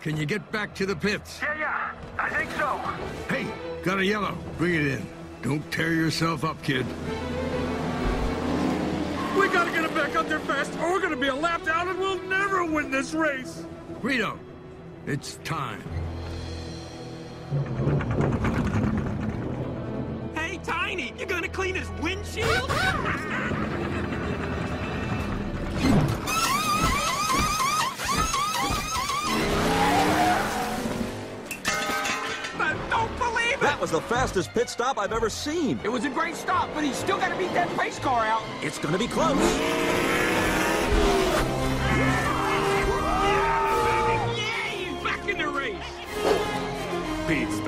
can you get back to the pits? Yeah, yeah, I think so. Hey, got a yellow. Bring it in. Don't tear yourself up, kid. We gotta get him back up there fast, or we're gonna be a lap down and we'll never win this race! Guido, it's time. Hey, Tiny, you gonna clean his windshield? was the fastest pit stop I've ever seen. It was a great stop, but he's still gotta beat that pace car out. It's gonna be close. Yay! Back in the race! Pete's